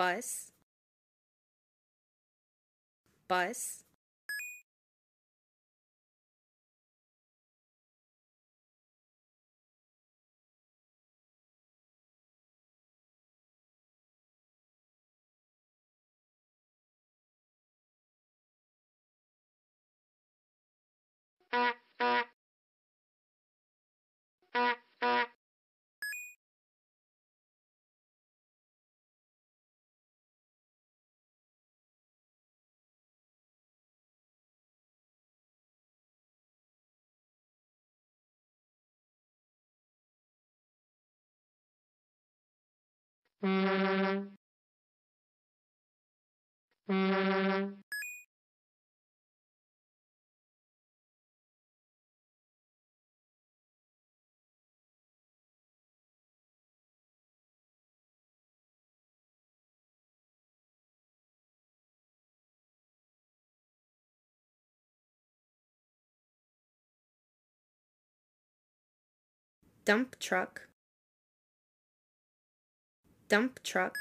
bus. Bus dump truck dump truck